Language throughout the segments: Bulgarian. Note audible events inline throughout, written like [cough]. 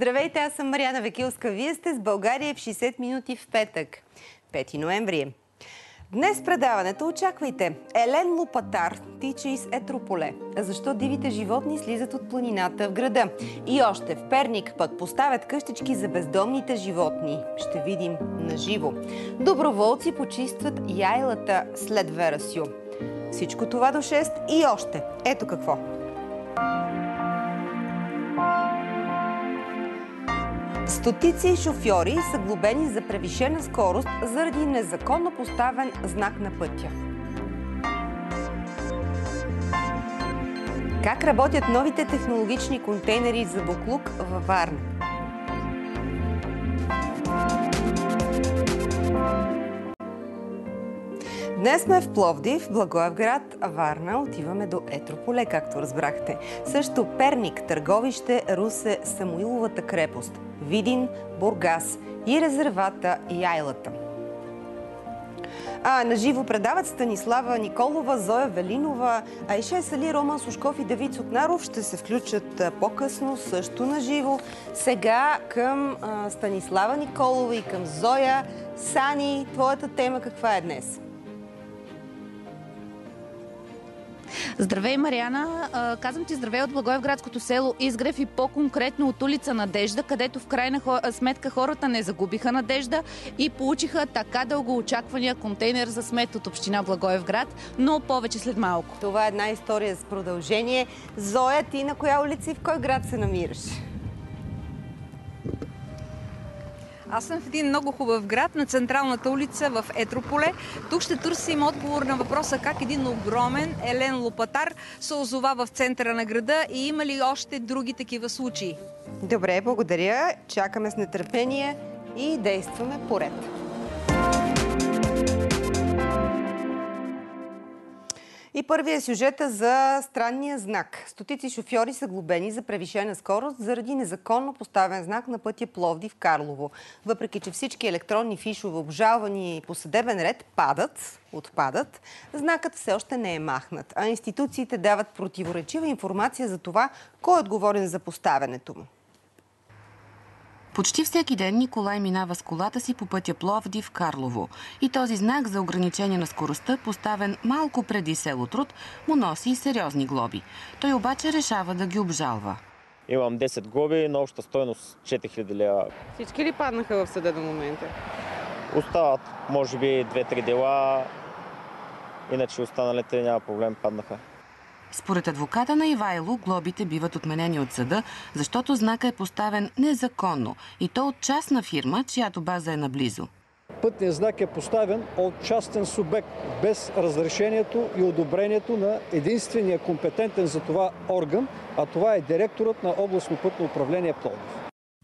Здравейте, аз съм Марияна Векилска. Вие сте с България в 60 минути в петък. 5 ноември. Днес предаването очаквайте. Елен Лопатар тича из Етрополе. Защо дивите животни слизат от планината в града? И още в Перник пък поставят къщички за бездомните животни. Ще видим наживо. Доброволци почистват яйлата след Верасю. Всичко това до 6 и още. Ето какво. Стотици шофьори са глобени за превишена скорост заради незаконно поставен знак на пътя. Как работят новите технологични контейнери за буклук във Варна? Днес сме в Пловдив, Благоевград, Варна. Отиваме до Етрополе, както разбрахте. Също Перник, Търговище, Русе, Самуиловата крепост, Видин, Бургас и резервата Яйлата. А, наживо предават Станислава Николова, Зоя Велинова, Айше Сали, Роман Сушков и Давид Сотнаров ще се включат по-късно, също наживо. Сега към а, Станислава Николова и към Зоя. Сани, твоята тема каква е днес? Здравей, Мариана. Казвам ти здравей от Благоевградското село Изгрев и по-конкретно от улица Надежда, където в крайна сметка хората не загубиха надежда и получиха така дълго очаквания контейнер за смет от община Благоевград, но повече след малко. Това е една история с продължение. Зоя, ти на коя улица и в кой град се намираш? Аз съм в един много хубав град на централната улица в Етрополе. Тук ще търсим отговор на въпроса как един огромен елен лопатар се озова в центъра на града и има ли още други такива случаи. Добре, благодаря. Чакаме с нетърпение и действаме поред. И първия сюжет е за странния знак. Стотици шофьори са глобени за превишена скорост заради незаконно поставен знак на пътя Пловди в Карлово. Въпреки, че всички електронни фишове, обжалвани по съдебен ред, падат, отпадат, знакът все още не е махнат, а институциите дават противоречива информация за това, кой е отговорен за поставянето му. Почти всеки ден Николай минава с колата си по пътя Пловди в Карлово. И този знак за ограничение на скоростта, поставен малко преди село Труд, му носи и сериозни глоби. Той обаче решава да ги обжалва. Имам 10 глоби на обща стоеност 4000 лева. Всички ли паднаха в съда до момента? Остават, може би, 2-3 дела, иначе останалите няма проблем, паднаха. Според адвоката на Ивайло, глобите биват отменени от съда, защото знака е поставен незаконно и то от частна фирма, чиято база е наблизо. Пътният знак е поставен от частен субект без разрешението и одобрението на единствения компетентен за това орган, а това е директорът на областно пътно управление Пловдив.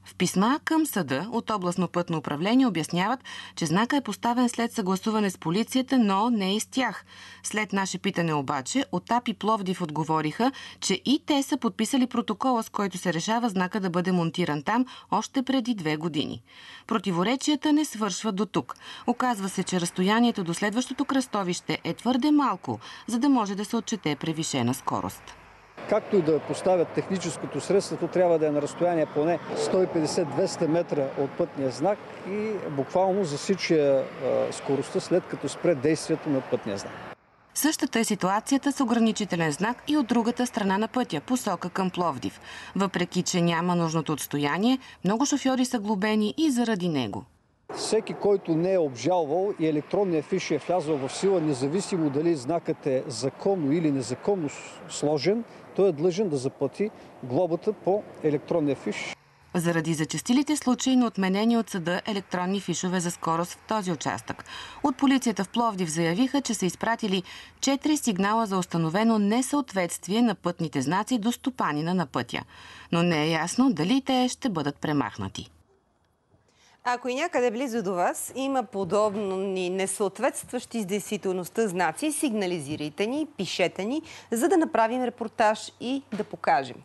В писма към съда от областно пътно управление обясняват, че знака е поставен след съгласуване с полицията, но не и с тях. След наше питане обаче, от АПИ Пловдив отговориха, че и те са подписали протокола, с който се решава знака да бъде монтиран там още преди две години. Противоречията не свършват до тук. Оказва се, че разстоянието до следващото кръстовище е твърде малко, за да може да се отчете превишена скорост както и да поставят техническото средство, то трябва да е на разстояние поне 150-200 метра от пътния знак и буквално засича скоростта след като спре действието на пътния знак. Същата е ситуацията с ограничителен знак и от другата страна на пътя, посока към Пловдив. Въпреки, че няма нужното отстояние, много шофьори са глобени и заради него. Всеки, който не е обжалвал и електронният фиш е влязъл в сила, независимо дали знакът е законно или незаконно сложен, той е длъжен да заплати глобата по електронния фиш. Заради зачастилите случаи на отменени от съда електронни фишове за скорост в този участък. От полицията в Пловдив заявиха, че са изпратили 4 сигнала за установено несъответствие на пътните знаци до стопанина на пътя. Но не е ясно дали те ще бъдат премахнати. Ако и някъде близо до вас има подобни несъответстващи с действителността знаци, сигнализирайте ни, пишете ни, за да направим репортаж и да покажем.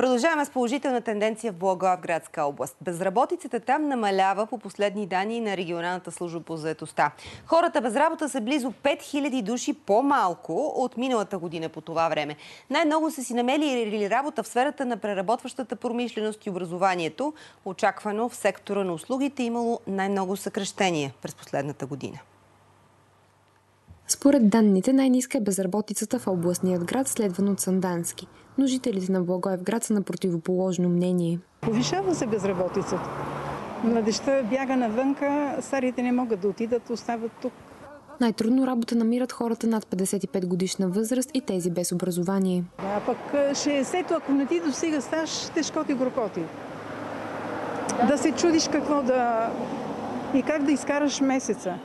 Продължаваме с положителна тенденция в Благоевградска област. Безработицата там намалява по последни данни на регионалната служба по заетостта. Хората без работа са близо 5000 души по-малко от миналата година по това време. Най-много са си намели работа в сферата на преработващата промишленост и образованието. Очаквано в сектора на услугите имало най-много съкръщения през последната година. Според данните, най-ниска е безработицата в областният град, следван от Сандански. Но жителите на Благоевград са на противоположно мнение. Повишава се безработицата. Младеща бяга навънка, старите не могат да отидат, остават тук. Най-трудно работа намират хората над 55 годишна възраст и тези без образование. А пък 60-то, ако не ти достига стаж, тежкоти горкоти. Да се чудиш какво да... и как да изкараш месеца.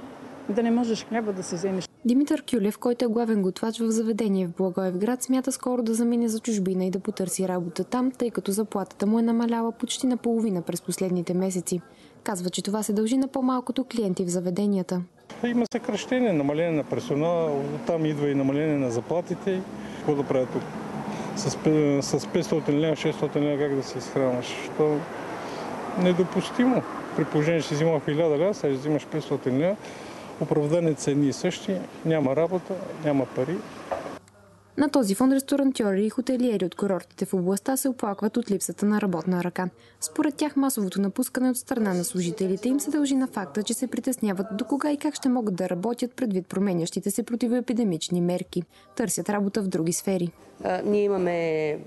Да не можеш хляба да се вземеш. Димитър Кюлев, който е главен готвач в заведение в Благоевград, смята скоро да замине за чужбина и да потърси работа там, тъй като заплатата му е намаляла почти наполовина през последните месеци. Казва, че това се дължи на по-малкото клиенти в заведенията. Има съкръщение, намаление на персонала, там идва и намаление на заплатите. Какво да правят тук? С, с 500 лева, 600 лева как да се изхранваш? То недопустимо. При положение, че си взимал 1000 лева, сега взимаш 500 лева оправдани цени и същи, няма работа, няма пари. На този фон ресторантьори и хотелиери от курортите в областта се оплакват от липсата на работна ръка. Според тях масовото напускане от страна на служителите им се дължи на факта, че се притесняват до кога и как ще могат да работят предвид променящите се противоепидемични мерки. Търсят работа в други сфери. А, ние имаме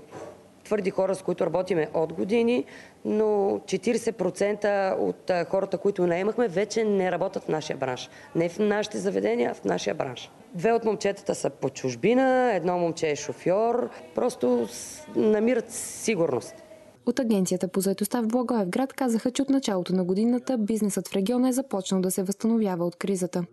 твърди хора, с които работиме от години, но 40% от хората, които наемахме, вече не работят в нашия бранш. Не в нашите заведения, а в нашия бранш. Две от момчетата са по чужбина, едно момче е шофьор. Просто намират сигурност. От Агенцията по заедостта в Благоевград казаха, че от началото на годината бизнесът в региона е започнал да се възстановява от кризата.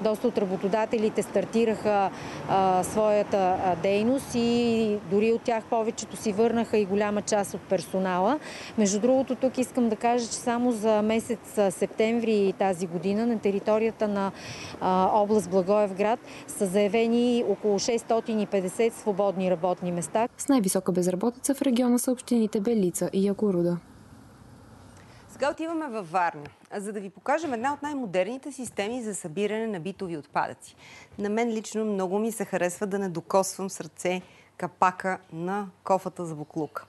Доста от работодателите стартираха а, своята дейност и дори от тях повечето си върнаха и голяма част от персонала. Между другото, тук искам да кажа, че само за месец септември тази година на територията на а, област Благоевград са заявени около 650 свободни работни места. С най-висока безработица в региона са общините Белица и Якоруда. Сега отиваме във Варна, за да ви покажем една от най-модерните системи за събиране на битови отпадъци. На мен лично много ми се харесва да не докосвам сърце капака на кофата за буклук.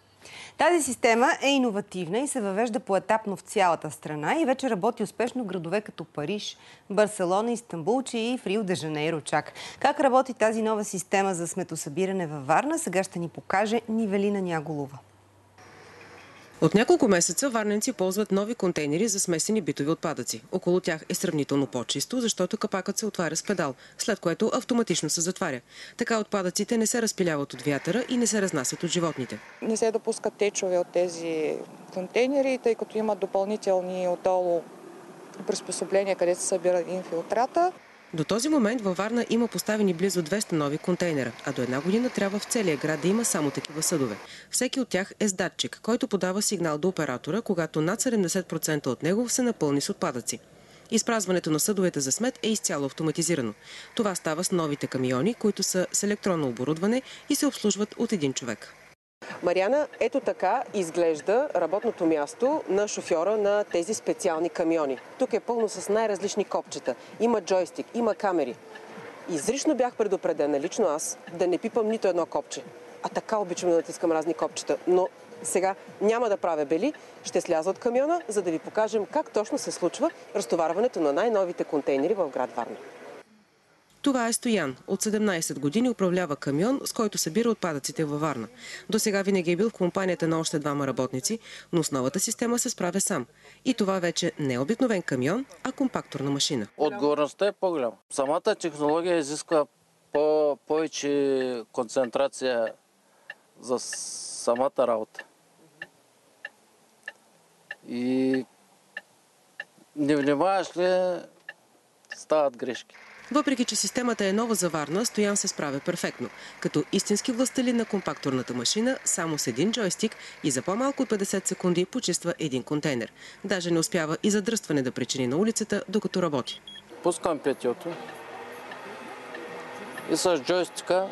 Тази система е иновативна и се въвежда поетапно в цялата страна и вече работи успешно в градове като Париж, Барселона, Истанбул, че и в Рио де Жанейро чак. Как работи тази нова система за сметосъбиране във Варна, сега ще ни покаже Нивелина Няголова. От няколко месеца варненци ползват нови контейнери за смесени битови отпадъци. Около тях е сравнително по-чисто, защото капакът се отваря с педал, след което автоматично се затваря. Така отпадъците не се разпиляват от вятъра и не се разнасят от животните. Не се допускат течове от тези контейнери, тъй като имат допълнителни отдолу приспособления, където се събира инфилтрата. До този момент във Варна има поставени близо 200 нови контейнера, а до една година трябва в целия град да има само такива съдове. Всеки от тях е с датчик, който подава сигнал до оператора, когато над 70% от него се напълни с отпадъци. Изпразването на съдовете за смет е изцяло автоматизирано. Това става с новите камиони, които са с електронно оборудване и се обслужват от един човек. Мариана, ето така изглежда работното място на шофьора на тези специални камиони. Тук е пълно с най-различни копчета. Има джойстик, има камери. Изрично бях предупредена, лично аз, да не пипам нито едно копче. А така обичам да натискам разни копчета. Но сега няма да правя бели, ще сляза от камиона, за да ви покажем как точно се случва разтоварването на най-новите контейнери в град Варна. Това е Стоян. От 17 години управлява камион, с който събира отпадъците във Варна. До сега винаги е бил в компанията на още двама работници, но с новата система се справя сам. И това вече не е обикновен камион, а компакторна машина. Отговорността е по-голяма. Самата технология изисква по- повече концентрация за самата работа. И не внимаваш ли, стават грешки. Въпреки, че системата е нова за Варна, Стоян се справя перфектно. Като истински властелин на компакторната машина, само с един джойстик и за по-малко от 50 секунди почиства един контейнер. Даже не успява и задръстване да причини на улицата, докато работи. Пускам петиото и с джойстика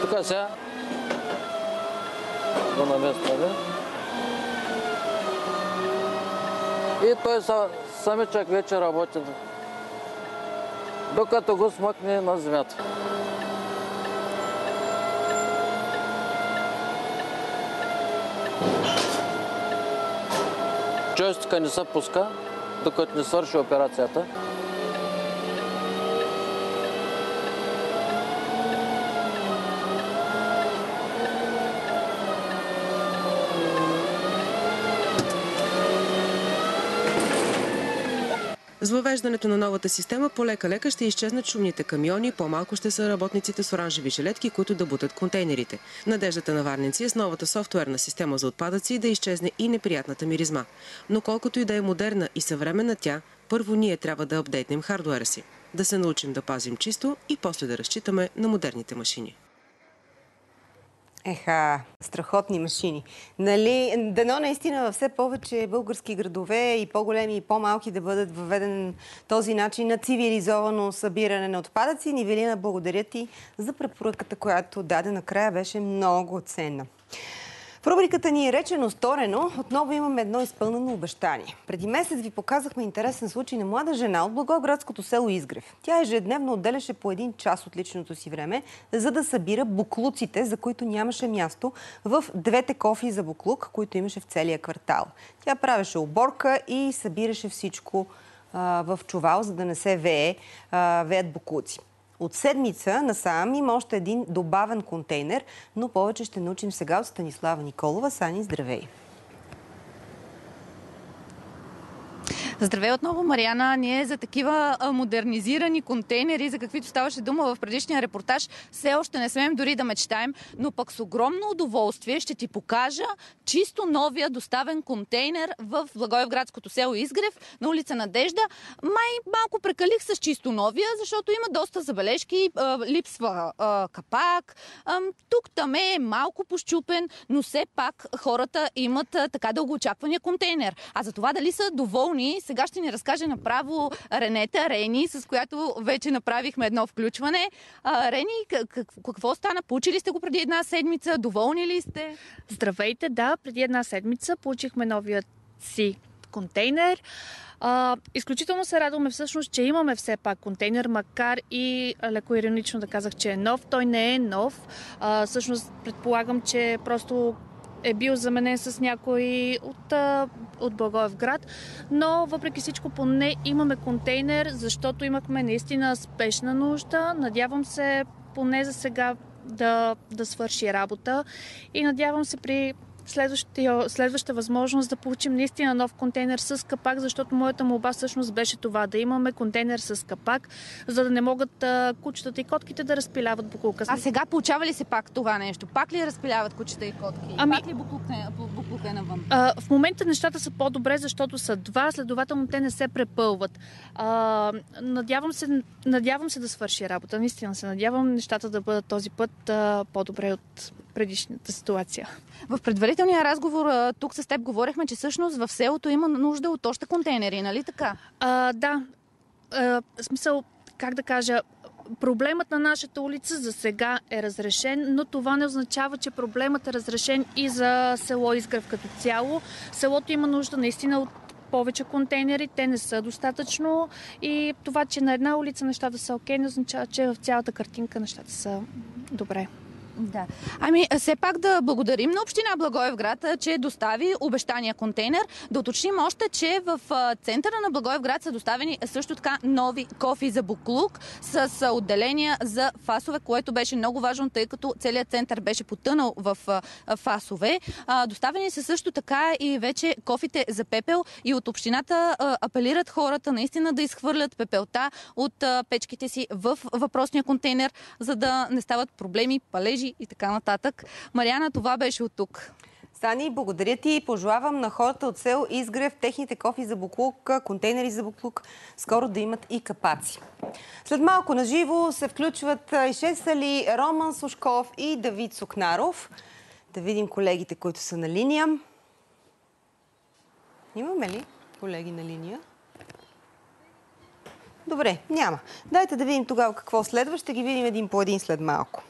Тук е го наместваме. И той самичък вече работи. Докато го смъкне на земята. Джойстика не се пуска, докато не свърши операцията. С въвеждането на новата система полека-лека ще изчезнат шумните камиони, по-малко ще са работниците с оранжеви жилетки, които да бутат контейнерите. Надеждата на варненци е с новата софтуерна система за отпадъци да изчезне и неприятната миризма. Но колкото и да е модерна и съвременна тя, първо ние трябва да апдейтнем хардуера си, да се научим да пазим чисто и после да разчитаме на модерните машини. Еха, страхотни машини. Нали, дано наистина във все повече български градове и по-големи и по-малки да бъдат въведен този начин на цивилизовано събиране на отпадъци. Нивелина, благодаря ти за препоръката, която даде накрая. Беше много ценна. В рубриката ни е речено сторено, отново имаме едно изпълнено обещание. Преди месец ви показахме интересен случай на млада жена от Благоевградското село Изгрев. Тя ежедневно отделяше по един час от личното си време, за да събира буклуците, за които нямаше място в двете кофи за буклук, които имаше в целия квартал. Тя правеше оборка и събираше всичко в чувал, за да не се вее, веят буклуци. От седмица насам има още един добавен контейнер, но повече ще научим сега от Станислава Николова. Сани, здравей! Здравей отново, Мариана. Ние за такива модернизирани контейнери, за каквито ставаше дума в предишния репортаж, все още не смеем дори да мечтаем, но пък с огромно удоволствие ще ти покажа чисто новия доставен контейнер в Благоевградското село Изгрев на улица Надежда. Май малко прекалих с чисто новия, защото има доста забележки, липсва капак, тук там е малко пощупен, но все пак хората имат така дългоочаквания контейнер. А за това дали са доволни, сега ще ни разкаже направо Ренета Рени, с която вече направихме едно включване. А, Рени, какво стана? Получили сте го преди една седмица? Доволни ли сте? Здравейте, да, преди една седмица получихме новият си контейнер. А, изключително се радваме всъщност, че имаме все пак контейнер, макар и леко иронично да казах, че е нов. Той не е нов. А, всъщност предполагам, че просто е бил заменен с някой от, от Благоевград, но въпреки всичко поне имаме контейнер, защото имахме наистина спешна нужда. Надявам се поне за сега да, да свърши работа и надявам се при следваща възможност да получим наистина нов контейнер с капак, защото моята молба всъщност беше това, да имаме контейнер с капак, за да не могат кучетата и котките да разпиляват буклука. А сега получава ли се пак това нещо? Пак ли разпиляват кучета и котки? Ами, пак ли буклук е, буклук е навън? А, в момента нещата са по-добре, защото са два, следователно те не се препълват. А, надявам, се, надявам се да свърши работа. Наистина се надявам нещата да бъдат този път а, по-добре от предишната ситуация. В предварителния разговор тук с теб говорихме, че всъщност в селото има нужда от още контейнери, нали така? А, да. А, смисъл, как да кажа, проблемът на нашата улица за сега е разрешен, но това не означава, че проблемът е разрешен и за село Изгрев като цяло. Селото има нужда наистина от повече контейнери, те не са достатъчно и това, че на една улица нещата са окей, не означава, че в цялата картинка нещата са добре. Да. Ами, все пак да благодарим на Община Благоевград, че достави обещания контейнер. Да уточним още, че в центъра на Благоевград са доставени също така нови кофи за буклук с отделения за фасове, което беше много важно, тъй като целият център беше потънал в фасове. Доставени са също така и вече кофите за пепел и от общината апелират хората наистина да изхвърлят пепелта от печките си в въпросния контейнер, за да не стават проблеми, палежи мрежи и така нататък. Мариана, това беше от тук. Сани, благодаря ти и пожелавам на хората от сел Изгрев техните кофи за буклук, контейнери за буклук, скоро да имат и капаци. След малко на живо се включват изчезвали Роман Сушков и Давид Сукнаров. Да видим колегите, които са на линия. Имаме ли колеги на линия? Добре, няма. Дайте да видим тогава какво следва. Ще ги видим един по един след малко.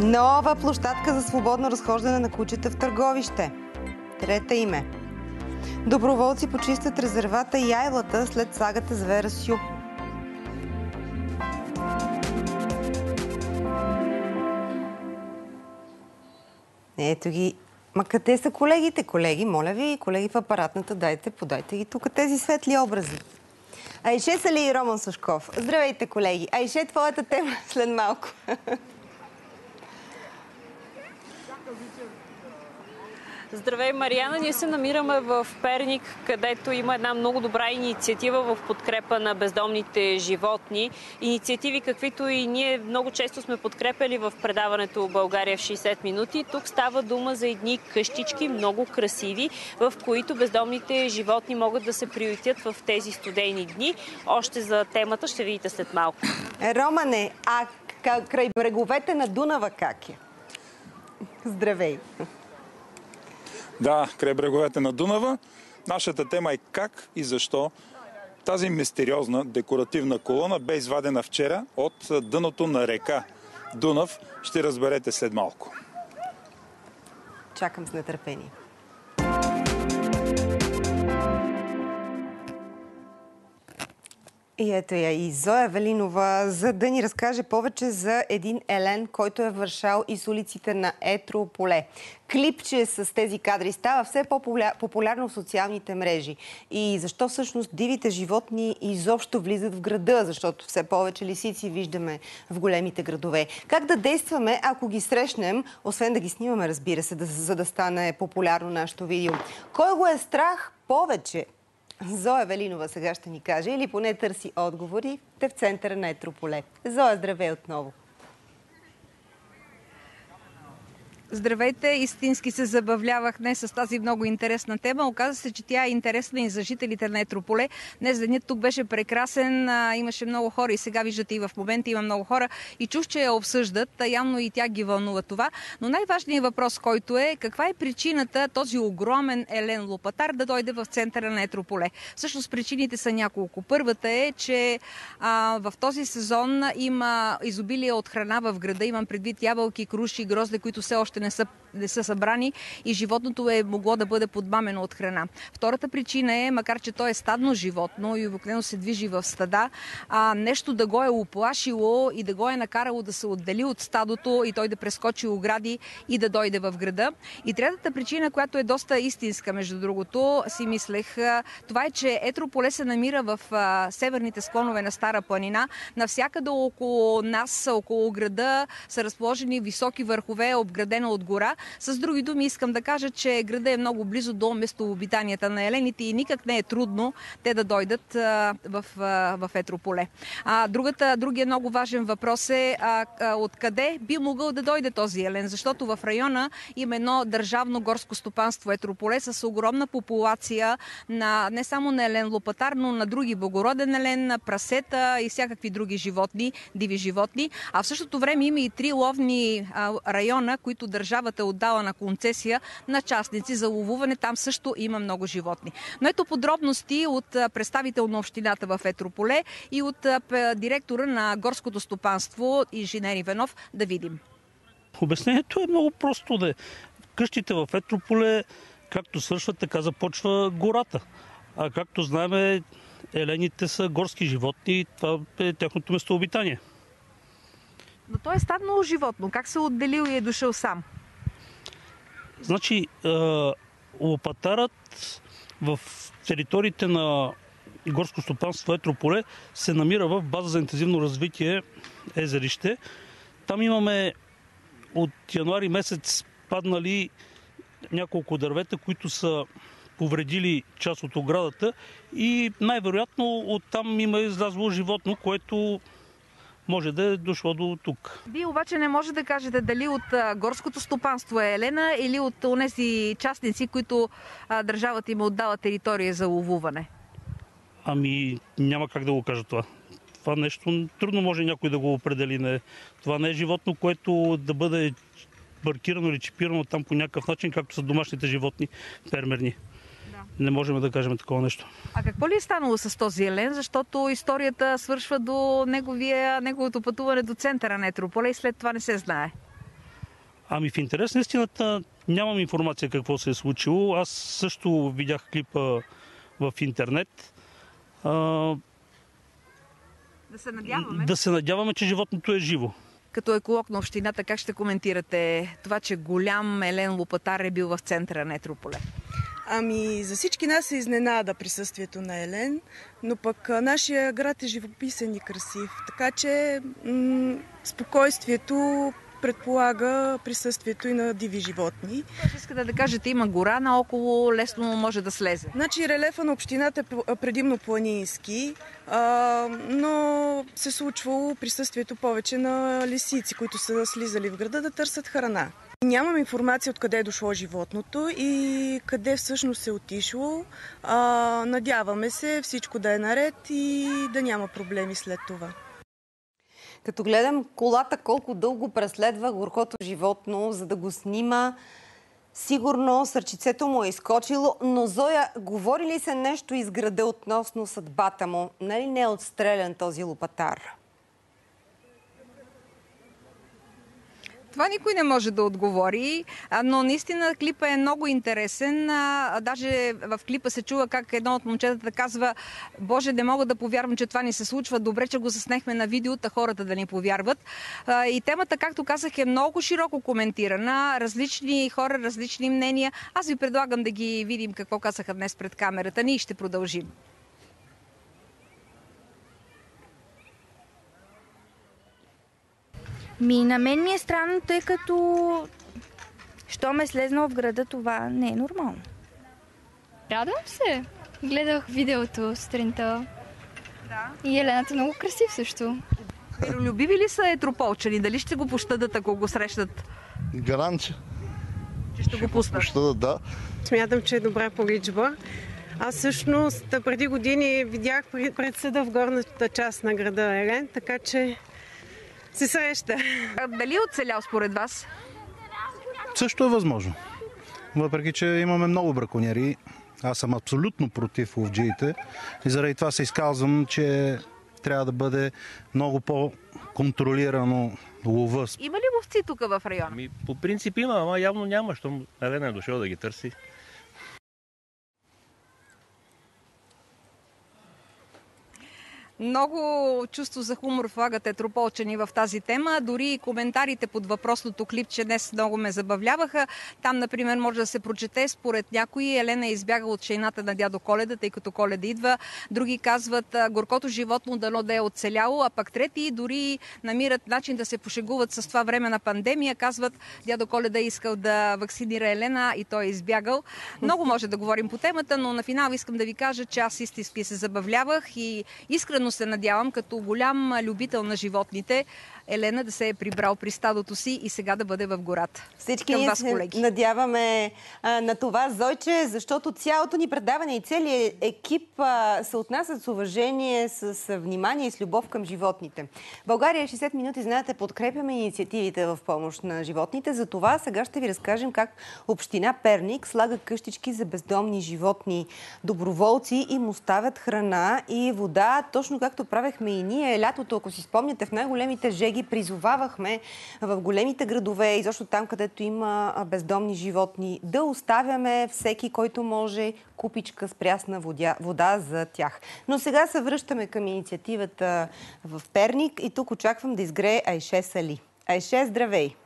Нова площадка за свободно разхождане на кучета в търговище. Трета име. Доброволци почистят резервата яйлата след сагата Звера Сю. Ето ги. Ма къде са колегите, колеги? Моля ви, колеги в апаратната, дайте, подайте ги тук тези светли образи. Айше Сали и Роман Сушков. Здравейте, колеги. Айше, твоята тема след малко. [laughs] Здравей, Мариана! Ние се намираме в Перник, където има една много добра инициатива в подкрепа на бездомните животни. Инициативи, каквито и ние много често сме подкрепили в предаването България в 60 минути. Тук става дума за едни къщички, много красиви, в които бездомните животни могат да се приютят в тези студени дни. Още за темата ще видите след малко. Романе, а край бреговете на Дунава как е? Здравей! Да, край бреговете на Дунава. Нашата тема е как и защо тази мистериозна декоративна колона бе извадена вчера от дъното на река Дунав. Ще разберете след малко. Чакам с нетърпение. И ето я и Зоя Велинова, за да ни разкаже повече за един елен, който е вършал из улиците на Етрополе. Клипче с тези кадри става все по-популярно в социалните мрежи. И защо всъщност дивите животни изобщо влизат в града, защото все повече лисици виждаме в големите градове. Как да действаме, ако ги срещнем, освен да ги снимаме, разбира се, за да стане популярно нашето видео? Кой го е страх повече? Зоя Велинова сега ще ни каже или поне търси отговори. Те в центъра на Етрополе. Зоя, здравей отново. Здравейте! Истински се забавлявах днес с тази много интересна тема. Оказва се, че тя е интересна и за жителите на Етрополе. Днес денят тук беше прекрасен, имаше много хора и сега виждате и в момента има много хора и чух, че я обсъждат. Явно и тя ги вълнува това. Но най-важният въпрос, който е каква е причината този огромен елен лопатар да дойде в центъра на Етрополе? Всъщност причините са няколко. Първата е, че а, в този сезон има изобилие от храна в града. Имам предвид ябълки, круши, грозде, които все още още не са, не са събрани и животното е могло да бъде подмамено от храна. Втората причина е, макар че то е стадно животно и обикновено се движи в стада, а, нещо да го е оплашило и да го е накарало да се отдели от стадото и той да прескочи огради и да дойде в града. И третата причина, която е доста истинска, между другото, си мислех, това е, че Етрополе се намира в северните склонове на Стара планина. Навсякъде около нас, около града, са разположени високи върхове, обградено от гора. С други думи искам да кажа, че града е много близо до местообитанията на елените и никак не е трудно те да дойдат в, в Етрополе. А, другата, другия много важен въпрос е а, а, откъде би могъл да дойде този елен, защото в района има едно държавно горско стопанство Етрополе с огромна популация на не само на елен лопатар, но на други благороден елен, на прасета и всякакви други животни, диви животни. А в същото време има и три ловни а, района, които държавата е отдала на концесия на частници за ловуване. Там също има много животни. Но ето подробности от представител на общината в Етрополе и от директора на горското стопанство инженер Иванов да видим. Обяснението е много просто. Да. Къщите в Етрополе, както свършват, така започва гората. А както знаем, елените са горски животни това е тяхното местообитание. Но той е стаднало животно. Как се отделил и е дошъл сам? Значи, е, лопатарът в териториите на горско стопанство Етрополе се намира в база за интензивно развитие Езерище. Там имаме от януари месец паднали няколко дървета, които са повредили част от оградата и най-вероятно оттам има излязло животно, което може да е дошло до тук. Вие обаче не може да кажете дали от горското стопанство е Елена или от тези частници, които държавата им отдава територия за ловуване. Ами няма как да го кажа това. Това нещо трудно може някой да го определи. Не. Това не е животно, което да бъде маркирано или чипирано там по някакъв начин, както са домашните животни фермерни не можем да кажем такова нещо. А какво ли е станало с този елен? Защото историята свършва до неговия, неговото пътуване до центъра на Етрополе и след това не се знае. Ами в интерес на истината нямам информация какво се е случило. Аз също видях клипа в интернет. А, Да се надяваме. да се надяваме, че животното е живо. Като еколог на общината, как ще коментирате това, че голям Елен Лопатар е бил в центъра на Етрополе? Ами, за всички нас е изненада присъствието на Елен, но пък нашия град е живописен и красив. Така че м- спокойствието предполага присъствието и на диви животни. Искате да кажете, има гора наоколо, лесно може да слезе. Значи релефа на общината е предимно планински, а, но се случвало присъствието повече на лисици, които са слизали в града да търсят храна. Нямам информация откъде е дошло животното и къде всъщност е отишло. А, надяваме се всичко да е наред и да няма проблеми след това. Като гледам колата колко дълго преследва горкото животно, за да го снима, сигурно сърчицето му е изкочило. Но Зоя, говори ли се нещо из града относно съдбата му? Нали не е отстрелян този лопатар? Това никой не може да отговори, но наистина клипа е много интересен. Даже в клипа се чува как едно от момчетата казва Боже, не мога да повярвам, че това ни се случва. Добре, че го заснехме на видеото, хората да ни повярват. И темата, както казах, е много широко коментирана. Различни хора, различни мнения. Аз ви предлагам да ги видим какво казаха днес пред камерата. Ние ще продължим. Ми, на мен ми е странно, тъй като що ме слезнал в града, това не е нормално. Радвам се. Гледах видеото сутринта. Да. И Елената е много красив също. Миролюбиви ли са етрополчани? Дали ще го пощадат, ако го срещат? Гаранция. Че ще го пуснат? Ще да. Смятам, че е добра поричба. Аз всъщност преди години видях пред съда в горната част на града Елен, така че се среща. Дали е оцелял според вас? Също е възможно. Въпреки, че имаме много браконьери, аз съм абсолютно против ловджиите и заради това се изказвам, че трябва да бъде много по-контролирано лова. Има ли ловци тук в района? Ами, по принцип има, ама явно няма, щом Елена е дошъл да ги търси. Много чувство за хумор влагат етрополчани в тази тема. Дори и коментарите под въпросното клипче днес много ме забавляваха. Там, например, може да се прочете според някои Елена е избягала от шейната на дядо Коледа, тъй като Коледа идва. Други казват горкото животно дано да е оцеляло, а пък трети дори намират начин да се пошегуват с това време на пандемия. Казват, дядо Коледа е искал да вакцинира Елена и той е избягал. Много може да говорим по темата, но на финал искам да ви кажа, че аз истински се забавлявах и искрено се надявам, като голям любител на животните, Елена да се е прибрал при стадото си и сега да бъде в гората. Всички Към вас, колеги. надяваме а, на това, Зойче, защото цялото ни предаване и целият екип а, се отнасят с уважение, с а, внимание и с любов към животните. България 60 минути, знаете, подкрепяме инициативите в помощ на животните. За това сега ще ви разкажем как Община Перник слага къщички за бездомни животни. Доброволци им оставят храна и вода, точно както правехме и ние лятото, ако си спомняте, в най-големите жеги призовавахме в големите градове, изобщо там, където има бездомни животни, да оставяме всеки, който може, купичка с прясна вода, вода за тях. Но сега се връщаме към инициативата в Перник и тук очаквам да изгрее Айше Сали. Айше, здравей!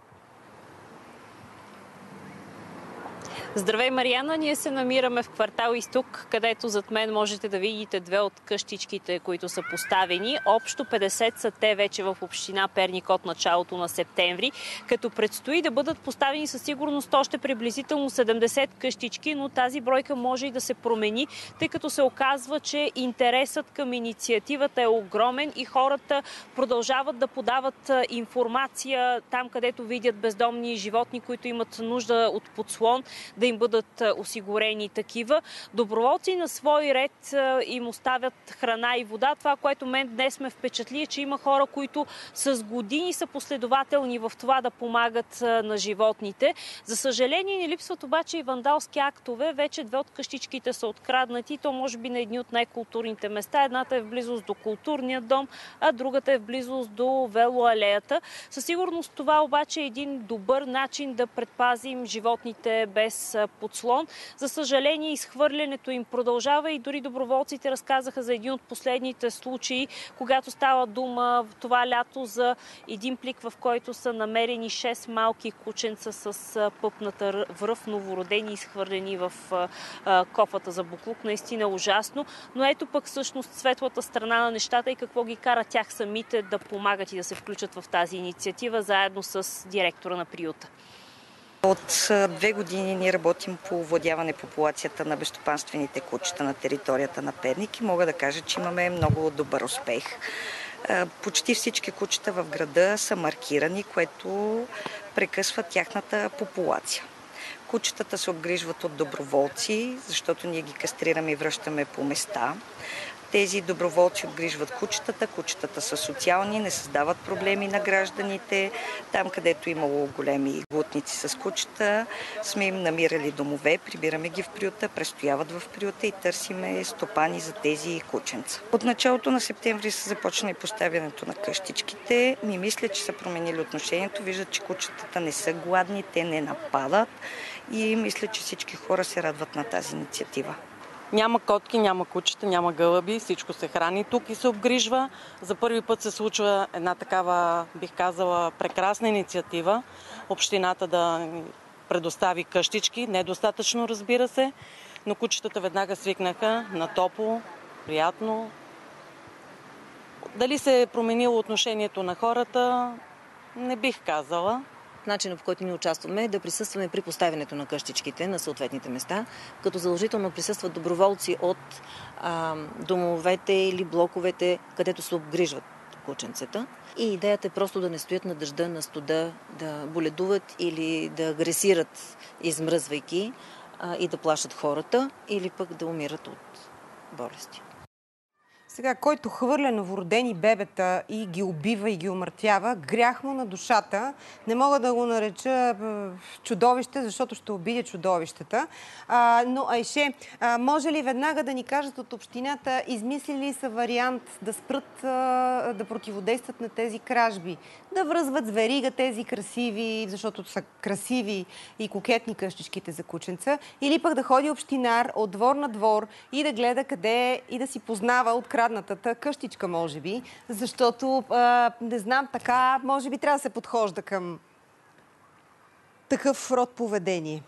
Здравей, Марияна! Ние се намираме в квартал Изток, където зад мен можете да видите две от къщичките, които са поставени. Общо 50 са те вече в община Перник от началото на септември, като предстои да бъдат поставени със сигурност още приблизително 70 къщички, но тази бройка може и да се промени, тъй като се оказва, че интересът към инициативата е огромен и хората продължават да подават информация там, където видят бездомни животни, които имат нужда от подслон, да им бъдат осигурени такива. Доброволци на свой ред им оставят храна и вода. Това, което мен днес ме впечатли е, че има хора, които с години са последователни в това да помагат на животните. За съжаление ни липсват обаче и вандалски актове. Вече две от къщичките са откраднати. То може би на едни от най-културните места. Едната е в близост до културния дом, а другата е в близост до велоалеята. Със сигурност това обаче е един добър начин да предпазим животните без подслон. За съжаление, изхвърлянето им продължава и дори доброволците разказаха за един от последните случаи, когато става дума това лято за един плик, в който са намерени 6 малки кученца с пъпната връв, новородени, изхвърлени в кофата за буклук. Наистина ужасно. Но ето пък всъщност светлата страна на нещата и какво ги кара тях самите да помагат и да се включат в тази инициатива, заедно с директора на приюта. От две години ние работим по овладяване популацията на безстопанствените кучета на територията на Перник и мога да кажа, че имаме много добър успех. Почти всички кучета в града са маркирани, което прекъсва тяхната популация. Кучетата се обгрижват от доброволци, защото ние ги кастрираме и връщаме по места. Тези доброволци отгрижват кучетата. Кучетата са социални, не създават проблеми на гражданите. Там, където имало големи глутници с кучета, сме им намирали домове, прибираме ги в приюта, престояват в приюта и търсиме стопани за тези кученца. От началото на септември се започна и поставянето на къщичките. Ми мисля, че са променили отношението. Виждат, че кучетата не са гладни, те не нападат и мисля, че всички хора се радват на тази инициатива. Няма котки, няма кучета, няма гълъби, всичко се храни тук и се обгрижва. За първи път се случва една такава, бих казала, прекрасна инициатива. Общината да предостави къщички, недостатъчно разбира се, но кучетата веднага свикнаха на топло, приятно. Дали се е променило отношението на хората, не бих казала начина по който ние участваме е да присъстваме при поставянето на къщичките на съответните места, като задължително присъстват доброволци от а, домовете или блоковете, където се обгрижват кученцата. И идеята е просто да не стоят на дъжда, на студа, да боледуват или да агресират, измръзвайки а, и да плашат хората, или пък да умират от болести. Сега, който хвърля новородени бебета и ги убива и ги умъртява, грях му на душата. Не мога да го нареча чудовище, защото ще обидя чудовищата. А, но, Айше, а, може ли веднага да ни кажат от общината, измислили са вариант да спрат, а, да противодействат на тези кражби? Да връзват с верига тези красиви, защото са красиви и кокетни къщичките за кученца, или пък да ходи общинар от двор на двор и да гледа къде е и да си познава от откраднатата къщичка, може би, защото, а, не знам, така, може би трябва да се подхожда към такъв род поведение.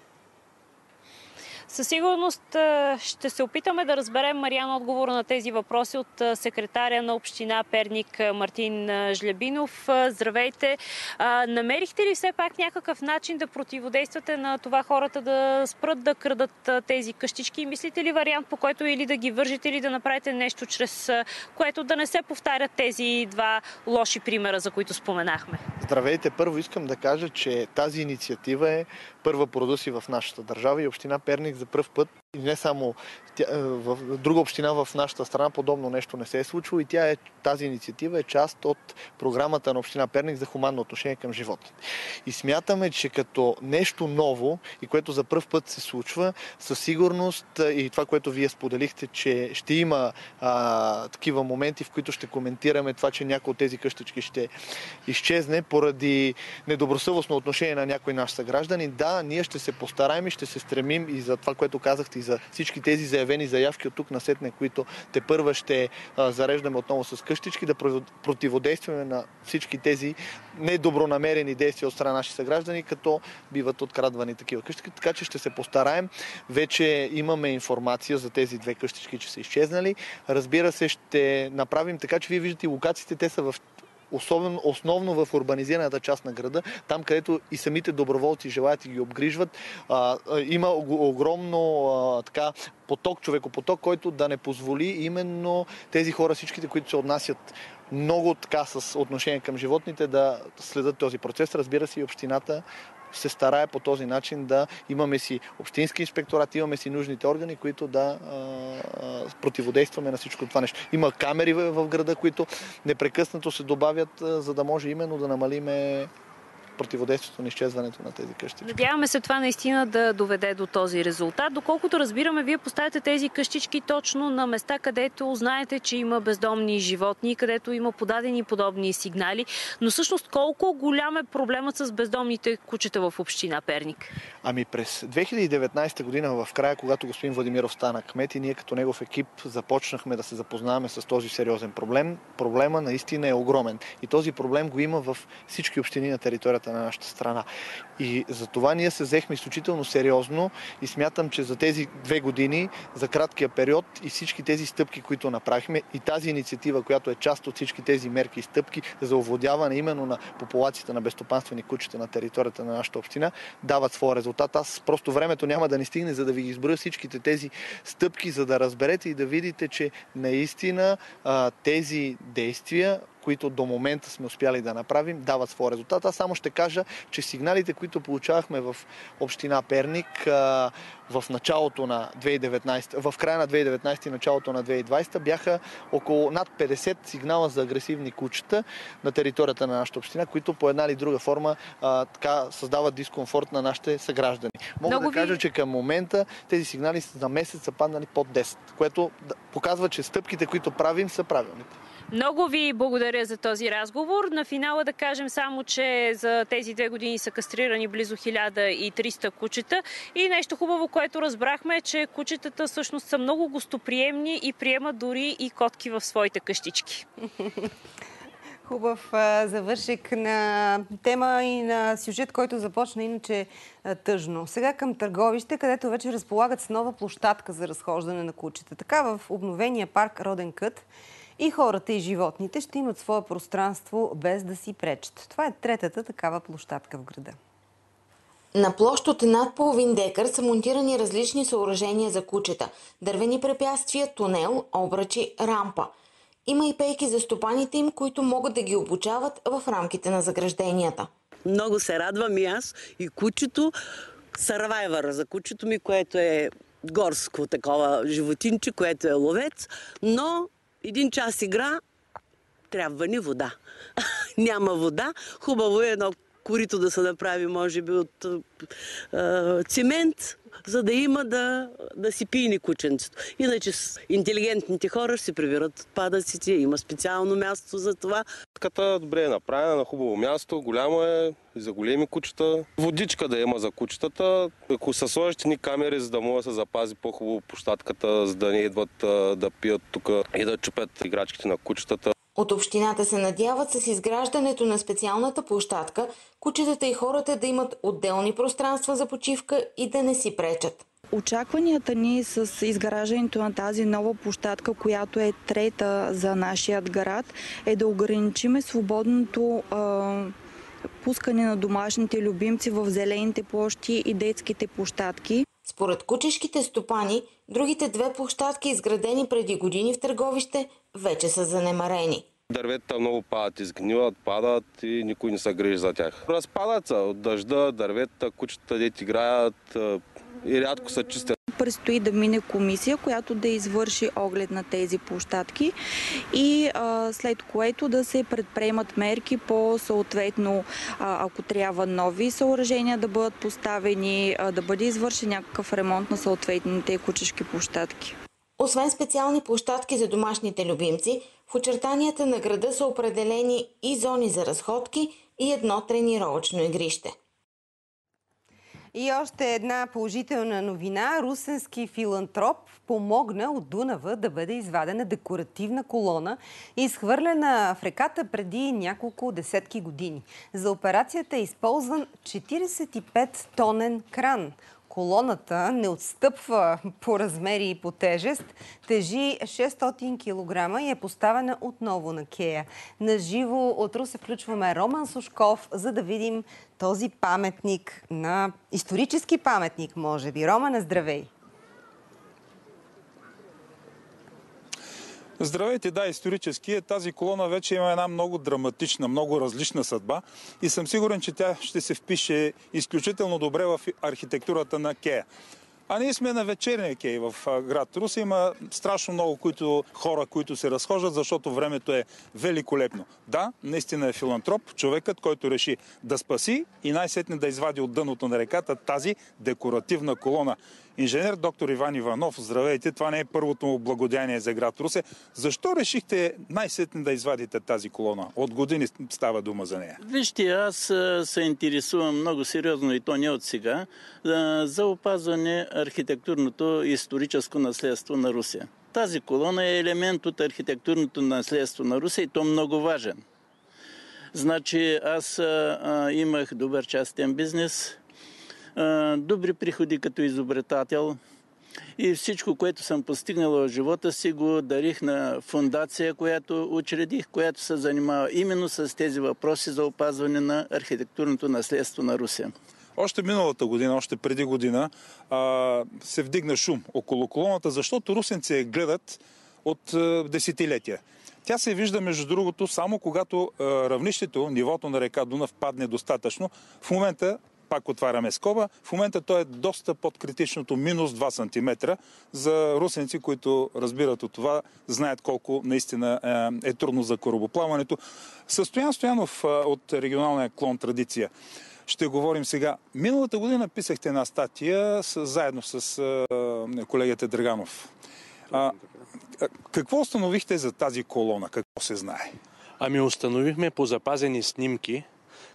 Със сигурност ще се опитаме да разберем, Мариан, отговора на тези въпроси от секретаря на община Перник Мартин Жлебинов. Здравейте! Намерихте ли все пак някакъв начин да противодействате на това хората да спрат да крадат тези къщички? Мислите ли вариант по който или да ги вържите, или да направите нещо, чрез което да не се повтарят тези два лоши примера, за които споменахме? Здравейте! Първо искам да кажа, че тази инициатива е първа продуси в нашата държава и община Перник за първ път не само тя, е, в друга община в нашата страна подобно нещо не се е случило и тя е, тази инициатива е част от програмата на община Перник за хуманно отношение към животните. И смятаме, че като нещо ново и което за първ път се случва, със сигурност е, и това, което вие споделихте, че ще има а, такива моменти, в които ще коментираме това, че някои от тези къщички ще изчезне поради недобросъвестно отношение на някой наш съгражданин. Да, ние ще се постараем и ще се стремим и за това, което казахте, за всички тези заявени заявки от тук на сетне, които те първа ще зареждаме отново с къщички, да противодействаме на всички тези недобронамерени действия от страна наши съграждани, като биват открадвани такива къщички. Така че ще се постараем. Вече имаме информация за тези две къщички, че са изчезнали. Разбира се, ще направим така, че вие виждате локациите, те са в особено, основно в урбанизираната част на града, там където и самите доброволци желаят и ги обгрижват. А, има огромно а, така, поток, човекопоток, който да не позволи именно тези хора, всичките, които се отнасят много така с отношение към животните, да следят този процес. Разбира се, и общината се старае по този начин да имаме си общински инспекторат, имаме си нужните органи, които да а, а, противодействаме на всичко това нещо. Има камери в, в града, които непрекъснато се добавят, а, за да може именно да намалиме противодействието на изчезването на тези къщи. Надяваме се това наистина да доведе до този резултат. Доколкото разбираме, вие поставяте тези къщички точно на места, където знаете, че има бездомни животни, където има подадени подобни сигнали. Но всъщност колко голям е проблемът с бездомните кучета в община Перник? Ами през 2019 година, в края, когато господин Владимиров стана кмет и ние като негов екип започнахме да се запознаваме с този сериозен проблем, проблема наистина е огромен. И този проблем го има в всички общини на територията на нашата страна. И за това ние се взехме изключително сериозно и смятам, че за тези две години, за краткия период и всички тези стъпки, които направихме и тази инициатива, която е част от всички тези мерки и стъпки за овладяване именно на популацията на безстопанствени кучета на територията на нашата община, дават своя резултат. Аз просто времето няма да ни стигне, за да ви изброя всичките тези стъпки, за да разберете и да видите, че наистина тези действия които до момента сме успяли да направим, дават своя резултат. Аз само ще кажа, че сигналите, които получавахме в община Перник в началото на 2019, в края на 2019 и началото на 2020 бяха около над 50 сигнала за агресивни кучета на територията на нашата община, които по една или друга форма а, така създават дискомфорт на нашите съграждани. Мога Много да кажа, ви... че към момента тези сигнали за месец са паднали под 10, което показва, че стъпките, които правим, са правилните. Много ви благодаря за този разговор. На финала да кажем само, че за тези две години са кастрирани близо 1300 кучета. И нещо хубаво, което разбрахме е, че кучетата всъщност са много гостоприемни и приемат дори и котки в своите къщички. [laughs] Хубав завършик на тема и на сюжет, който започна иначе тъжно. Сега към търговище, където вече разполагат с нова площадка за разхождане на кучета. Така в обновения парк Роден Кът и хората и животните ще имат свое пространство без да си пречат. Това е третата такава площадка в града. На площ от над половин декар са монтирани различни съоръжения за кучета. Дървени препятствия, тунел, обръчи, рампа. Има и пейки за стопаните им, които могат да ги обучават в рамките на загражденията. Много се радвам и аз и кучето. Сървайвър за кучето ми, което е горско такова животинче, което е ловец, но един час игра, трябва ни вода. [laughs] Няма вода. Хубаво е едно корито да се направи, може би, от а, цимент, за да има да, да си пийни кученцето. Иначе с интелигентните хора ще си прибират отпадъците, има специално място за това. Ката добре е направена, на хубаво място, голямо е, за големи кучета. Водичка да има за кучетата. Ако са сложите ни камери, за да може да се запази по-хубаво площадката, за да не идват да пият тук и да чупят играчките на кучетата. От общината се надяват с изграждането на специалната площадка, кучетата и хората да имат отделни пространства за почивка и да не си пречат. Очакванията ни с изграждането на тази нова площадка, която е трета за нашият град, е да ограничиме свободното пускане на домашните любимци в зелените площи и детските площадки. Според кучешките стопани, другите две площадки, изградени преди години в търговище, вече са занемарени. Дърветата много падат, изгниват, падат и никой не се грижи за тях. Разпадат се от дъжда, дърветата, кучета дете играят и рядко се чистят. Предстои да мине комисия, която да извърши оглед на тези площадки и а, след което да се предприемат мерки по съответно, а, ако трябва нови съоръжения да бъдат поставени, а, да бъде извършен някакъв ремонт на съответните кучешки площадки. Освен специални площадки за домашните любимци, в очертанията на града са определени и зони за разходки и едно тренировъчно игрище. И още една положителна новина. Русенски филантроп помогна от Дунава да бъде извадена декоративна колона, изхвърлена в реката преди няколко десетки години. За операцията е използван 45 тонен кран. Колоната не отстъпва по размери и по тежест, тежи 600 кг и е поставена отново на кея. На живо от Русе включваме Роман Сушков, за да видим този паметник на исторически паметник, може би. Роман, здравей! Здравейте, да, исторически е. Тази колона вече има една много драматична, много различна съдба и съм сигурен, че тя ще се впише изключително добре в архитектурата на Кея. А ние сме на вечерния кей в град Руси. Има страшно много които, хора, които се разхождат, защото времето е великолепно. Да, наистина е филантроп, човекът, който реши да спаси и най-сетне да извади от дъното на реката тази декоративна колона. Инженер доктор Иван Иванов, здравейте. Това не е първото му благодяние за град Русе. Защо решихте най-сетне да извадите тази колона? От години става дума за нея. Вижте, аз се интересувам много сериозно и то не от сега за опазване архитектурното и историческо наследство на Русия. Тази колона е елемент от архитектурното наследство на Русия и то много важен. Значи аз а, имах добър частен бизнес, добри приходи като изобретател и всичко, което съм постигнал в живота си, го дарих на фундация, която учредих, която се занимава именно с тези въпроси за опазване на архитектурното наследство на Русия. Още миналата година, още преди година, се вдигна шум около колоната, защото русенци я гледат от десетилетия. Тя се вижда, между другото, само когато равнището, нивото на река Дунав падне достатъчно. В момента пак отваряме скоба. В момента той е доста под критичното минус 2 см. За русенци, които разбират от това, знаят колко наистина е, е трудно за корабоплаването. Състоян Стоянов от регионалния клон Традиция. Ще говорим сега. Миналата година писахте една статия с, заедно с а, колегата Драганов. А, какво установихте за тази колона? Какво се знае? Ами установихме по запазени снимки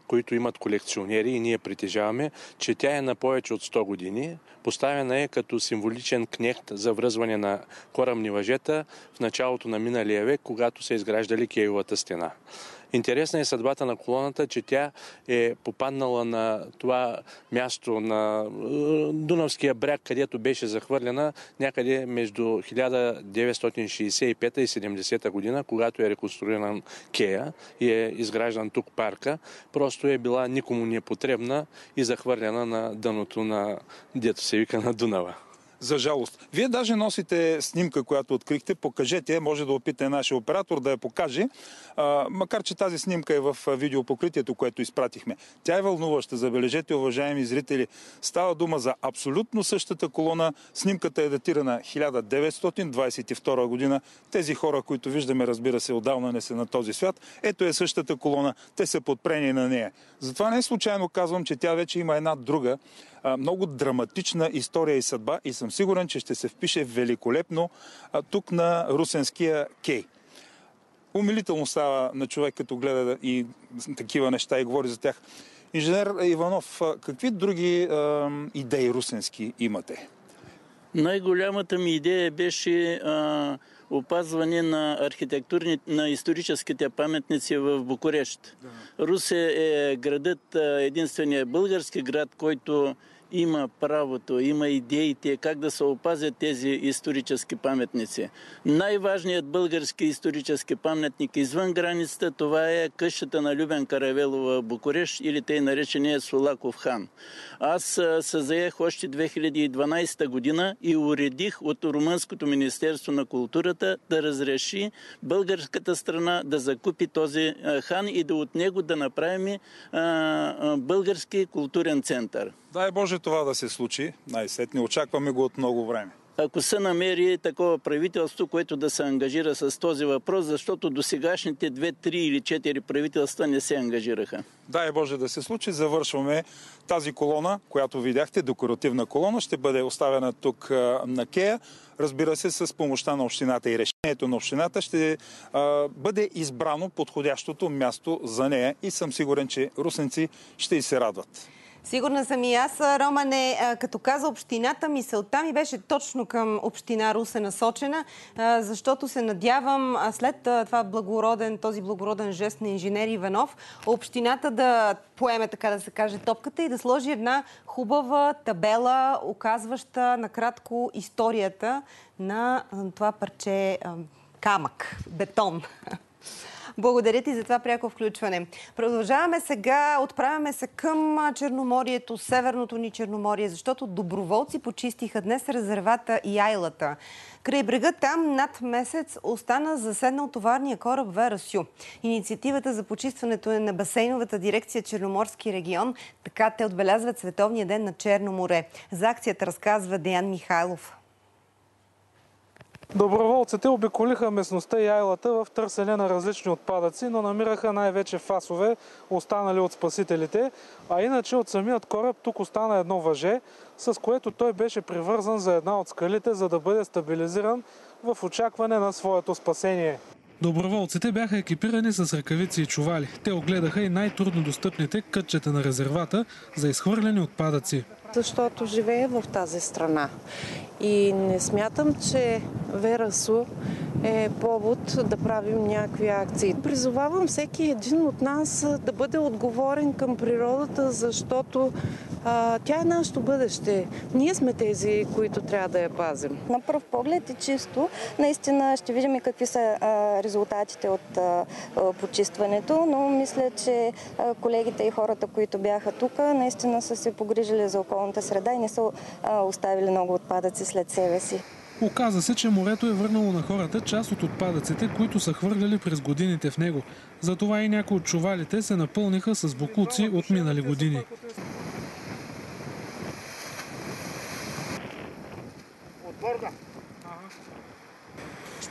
които имат колекционери и ние притежаваме, че тя е на повече от 100 години. Поставена е като символичен кнехт за връзване на корабни въжета в началото на миналия век, когато са изграждали Киевата стена. Интересна е съдбата на колоната, че тя е попаднала на това място на е, Дунавския бряг, където беше захвърлена някъде между 1965 и 70 година, когато е реконструиран Кея и е изграждан тук парка. Просто е била никому непотребна и захвърлена на дъното на дето се вика на Дунава за жалост. Вие даже носите снимка, която открихте. Покажете, може да опита нашия оператор да я покаже. А, макар, че тази снимка е в видеопокритието, което изпратихме. Тя е вълнуваща. Забележете, уважаеми зрители. Става дума за абсолютно същата колона. Снимката е датирана 1922 година. Тези хора, които виждаме, разбира се, отдавна не са на този свят. Ето е същата колона. Те са подпрени на нея. Затова не случайно казвам, че тя вече има една друга много драматична история и съдба и съм сигурен, че ще се впише великолепно тук на Русенския кей. Умилително става на човек, като гледа и такива неща и говори за тях. Инженер Иванов, какви други е, идеи русенски имате? Най-голямата ми идея беше а, опазване на архитектурни, на историческите паметници в Букурещ. Да. Русе е градът, единствения български град, който има правото, има идеите как да се опазят тези исторически паметници. Най-важният български исторически паметник извън границата, това е къщата на Любен Каравелов в Букуреш или тъй наречения Сулаков хан. Аз се заех още 2012 година и уредих от Румънското Министерство на културата да разреши българската страна да закупи този хан и да от него да направим български културен център. Дай Боже това да се случи. Най-сетне очакваме го от много време ако се намери такова правителство, което да се ангажира с този въпрос, защото до сегашните две, три или четири правителства не се ангажираха. Дай Боже да се случи. Завършваме тази колона, която видяхте, декоративна колона, ще бъде оставена тук на Кея. Разбира се, с помощта на общината и решението на общината ще а, бъде избрано подходящото място за нея и съм сигурен, че русенци ще и се радват. Сигурна съм и аз, Романе, като каза общината, мисълта ми беше точно към община Русе насочена, защото се надявам след това благороден, този благороден жест на инженер Иванов, общината да поеме, така да се каже, топката и да сложи една хубава табела, оказваща накратко историята на това парче камък, бетон. [laughs] Благодаря ти за това пряко включване. Продължаваме сега, отправяме се към Черноморието, северното ни Черноморие, защото доброволци почистиха днес резервата и Айлата. Край брега там над месец остана заседнал товарния кораб Вера Сю. Инициативата за почистването е на басейновата дирекция Черноморски регион. Така те отбелязват Световния ден на Черно море. За акцията разказва Деян Михайлов. Доброволците обиколиха местността и айлата в търсене на различни отпадъци, но намираха най-вече фасове, останали от спасителите. А иначе от самият кораб тук остана едно въже, с което той беше привързан за една от скалите, за да бъде стабилизиран в очакване на своето спасение. Доброволците бяха екипирани с ръкавици и чували. Те огледаха и най-трудно достъпните кътчета на резервата за изхвърлени отпадъци. Защото живея в тази страна и не смятам, че Верасу е повод да правим някакви акции. Призовавам всеки един от нас да бъде отговорен към природата, защото а, тя е нашето бъдеще. Ние сме тези, които трябва да я пазим. На пръв поглед е чисто. Наистина ще видим и какви са а, резултатите от а, почистването, но мисля, че колегите и хората, които бяха тук, наистина са се погрижили за околната среда и не са оставили много отпадъци след себе си. Оказа се, че морето е върнало на хората част от отпадъците, които са хвърляли през годините в него. Затова и някои от чувалите се напълниха с бокуци от минали години.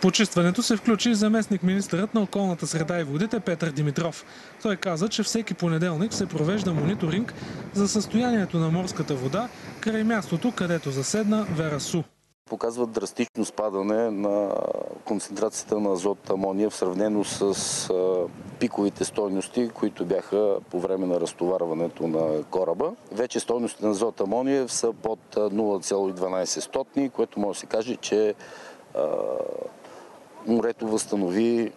Почистването се включи и заместник министърът на околната среда и водите Петър Димитров. Той каза, че всеки понеделник се провежда мониторинг за състоянието на морската вода край мястото, където заседна Вера Су показват драстично спадане на концентрацията на азот амония в сравнено с пиковите стойности, които бяха по време на разтоварването на кораба. Вече стойностите на азот амония са под 0,12 стотни, което може да се каже, че морето възстанови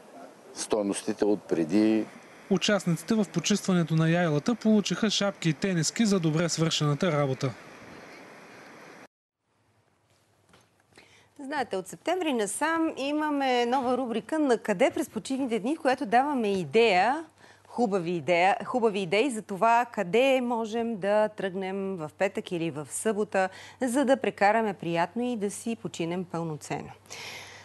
стойностите от преди Участниците в почистването на яйлата получиха шапки и тениски за добре свършената работа. Знаете, от септември насам имаме нова рубрика на къде през почивните дни, в която даваме идея, хубави, идея, хубави идеи за това къде можем да тръгнем в петък или в събота, за да прекараме приятно и да си починем пълноценно.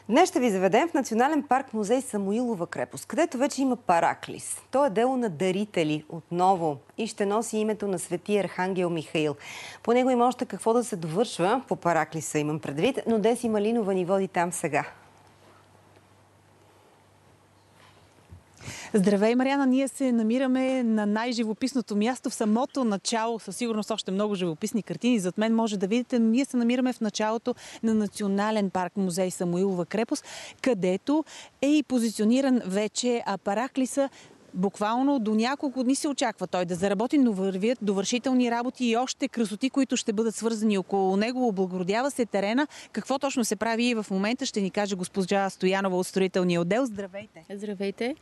Днес ще ви заведем в Национален парк музей Самуилова крепост, където вече има параклис. То е дело на дарители отново и ще носи името на свети Архангел Михаил. По него има още какво да се довършва, по параклиса имам предвид, но Деси Малинова ни води там сега. Здравей, Мариана! Ние се намираме на най-живописното място в самото начало. Със сигурност още много живописни картини зад мен може да видите, но ние се намираме в началото на Национален парк музей Самуилова крепост, където е и позициониран вече Параклиса Буквално до няколко дни се очаква той да заработи, но вървят довършителни работи и още красоти, които ще бъдат свързани около него. Облагородява се терена. Какво точно се прави и в момента ще ни каже госпожа Стоянова от строителния отдел. Здравейте! Здравейте!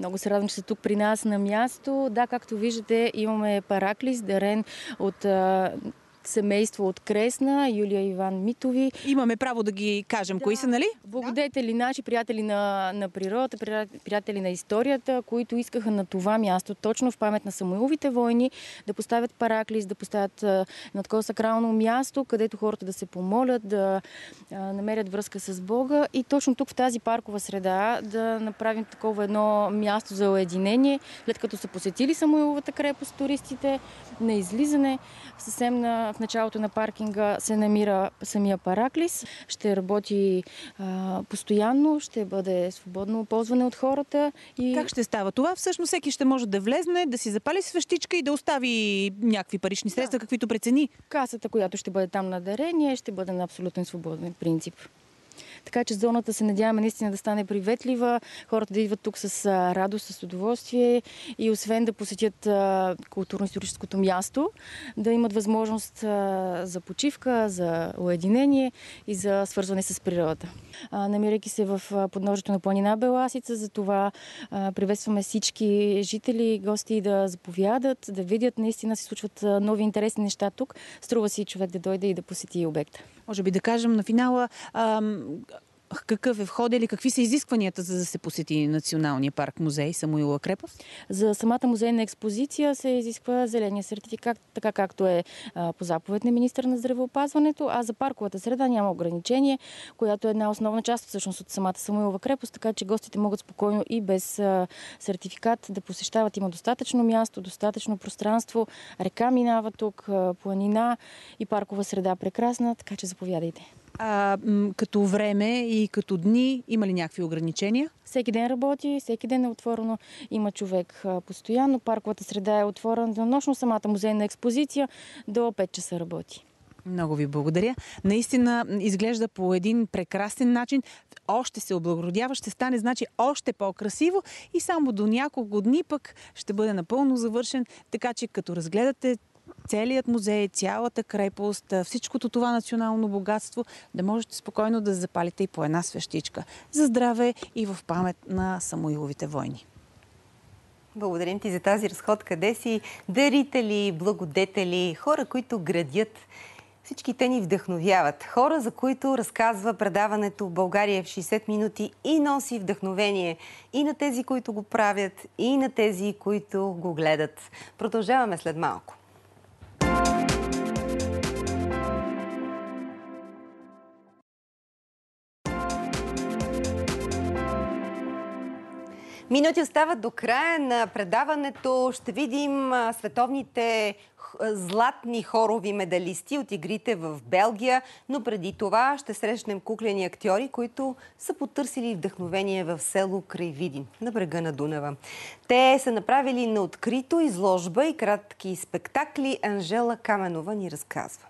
Много се радвам, че сте тук при нас на място. Да, както виждате, имаме параклис, дарен от семейство от Кресна, Юлия Иван Митови. Имаме право да ги кажем. Да. Кои са, нали? Благодетели, наши приятели на, на природата, приятели на историята, които искаха на това място, точно в памет на Самуиловите войни, да поставят параклис, да поставят на такова сакрално място, където хората да се помолят, да а, намерят връзка с Бога и точно тук в тази паркова среда да направим такова едно място за уединение, след като са посетили Самуиловата крепост туристите, на излизане съвсем на в началото на паркинга се намира самия параклис. Ще работи а, постоянно, ще бъде свободно ползване от хората. И... Как ще става това? Всъщност всеки ще може да влезне, да си запали свещичка и да остави някакви парични средства, да. каквито прецени. Касата, която ще бъде там на дарение, ще бъде на абсолютно свободен принцип. Така че зоната се надяваме наистина да стане приветлива, хората да идват тук с радост, с удоволствие и освен да посетят културно-историческото място, да имат възможност за почивка, за уединение и за свързване с природата. Намирайки се в подножието на планина Беласица, за това приветстваме всички жители, гости да заповядат, да видят, наистина се случват нови интересни неща тук. Струва си човек да дойде и да посети обекта. Може би да кажем на финала, какъв е входа или какви са изискванията за да се посети Националния парк музей Самуила Крепост? За самата музейна експозиция се изисква зеления сертификат, така както е по заповед на министър на здравеопазването, а за парковата среда няма ограничение, която е една основна част всъщност от самата Самуилова крепост, така че гостите могат спокойно и без сертификат да посещават. Има достатъчно място, достатъчно пространство, река минава тук, планина и паркова среда прекрасна, така че заповядайте. А, като време и като дни има ли някакви ограничения? Всеки ден работи, всеки ден е отворено. Има човек постоянно. Парковата среда е отворена нощно. Самата музейна експозиция до 5 часа работи. Много ви благодаря. Наистина изглежда по един прекрасен начин. Още се облагородява, ще стане значи още по-красиво и само до няколко дни пък ще бъде напълно завършен. Така че като разгледате целият музей, цялата крепост, всичкото това национално богатство, да можете спокойно да запалите и по една свещичка. За здраве и в памет на Самуиловите войни. Благодарим ти за тази разход. Къде си дарители, благодетели, хора, които градят всички те ни вдъхновяват. Хора, за които разказва предаването България в 60 минути и носи вдъхновение и на тези, които го правят, и на тези, които го гледат. Продължаваме след малко. Минути остават до края на предаването. Ще видим световните златни хорови медалисти от игрите в Белгия, но преди това ще срещнем куклени актьори, които са потърсили вдъхновение в село Крайвидин, на брега на Дунава. Те са направили на открито изложба и кратки спектакли. Анжела Каменова ни разказва.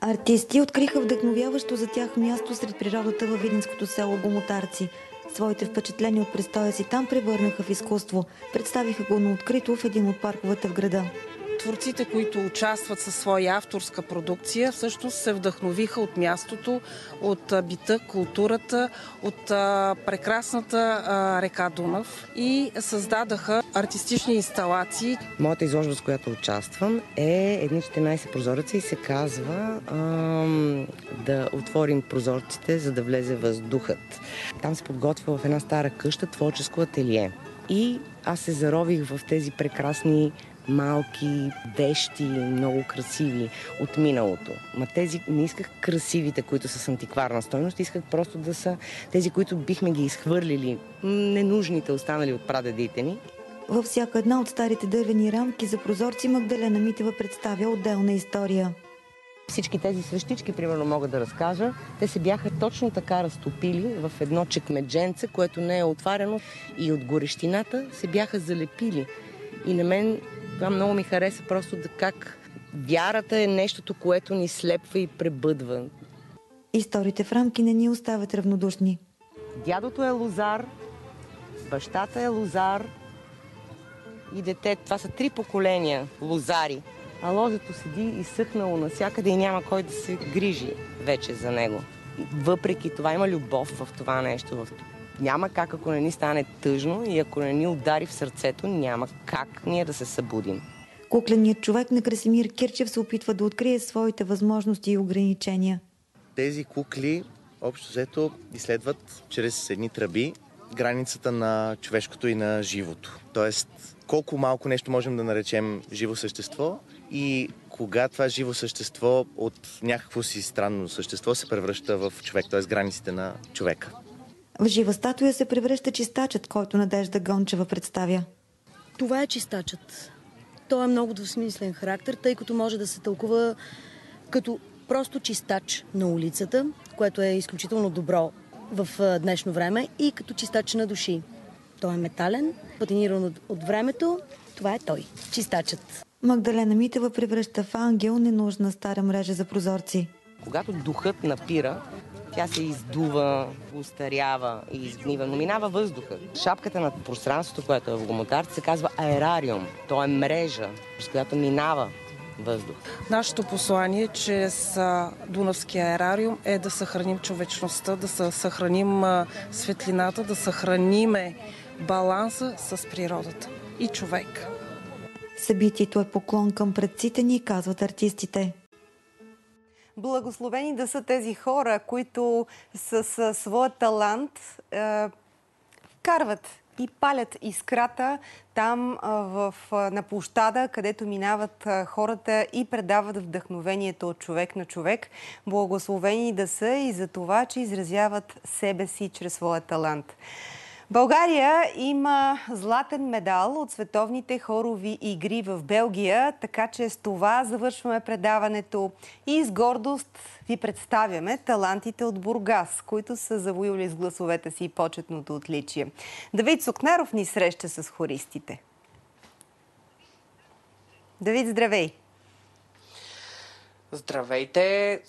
Артисти откриха вдъхновяващо за тях място сред природата във Видинското село Гомотарци – Своите впечатления от престоя си там превърнаха в изкуство. Представиха го на открито в един от парковете в града творците, които участват със своя авторска продукция, всъщност се вдъхновиха от мястото, от бита, културата, от прекрасната река Дунав и създадаха артистични инсталации. Моята изложба, с която участвам, е едни 14 прозореца и се казва ам, да отворим прозорците, за да влезе въздухът. Там се подготвя в една стара къща творческо ателие. И аз се зарових в тези прекрасни малки, дещи, много красиви от миналото. Ма тези не исках красивите, които са с антикварна стойност, исках просто да са тези, които бихме ги изхвърлили, ненужните останали от прадедите ни. Във всяка една от старите дървени рамки за прозорци Магдалена Митева представя отделна история. Всички тези свещички, примерно, мога да разкажа, те се бяха точно така разтопили в едно чекмедженце, което не е отварено и от горещината се бяха залепили. И на мен това много ми хареса просто да как вярата е нещото, което ни слепва и пребъдва. Историите в рамки не ни оставят равнодушни. Дядото е лозар, бащата е лозар и дете. Това са три поколения лозари. А лозето седи изсъхнало навсякъде и няма кой да се грижи вече за него. Въпреки това има любов в това нещо, в няма как, ако не ни стане тъжно и ако не ни удари в сърцето, няма как ние да се събудим. Кукленият човек на Красимир Кирчев се опитва да открие своите възможности и ограничения. Тези кукли, общо взето, изследват чрез едни тръби границата на човешкото и на живото. Тоест, колко малко нещо можем да наречем живо същество и кога това живо същество от някакво си странно същество се превръща в човек, т.е. границите на човека. В жива статуя се превръща чистачът, който Надежда Гончева представя. Това е чистачът. Той е много двусмислен характер, тъй като може да се тълкува като просто чистач на улицата, което е изключително добро в днешно време, и като чистач на души. Той е метален, патиниран от, от времето. Това е той, чистачът. Магдалена Митева превръща в ангел ненужна стара мрежа за прозорци. Когато духът напира, тя се издува, устарява и изгнива, но минава въздуха. Шапката над пространството, което е в гомотарци, се казва аерариум. То е мрежа, с която минава въздух. Нашето послание чрез Дунавския аерариум е да съхраним човечността, да съхраним светлината, да съхраниме баланса с природата и човек. Събитието е поклон към предците ни, казват артистите. Благословени да са тези хора, които с своя талант е, карват и палят искрата там в, на площада, където минават хората и предават вдъхновението от човек на човек. Благословени да са и за това, че изразяват себе си чрез своя талант. България има златен медал от световните хорови игри в Белгия, така че с това завършваме предаването и с гордост ви представяме талантите от Бургас, които са завоювали с гласовете си почетното отличие. Давид Сокнаров ни среща с хористите. Давид, здравей! Здравейте!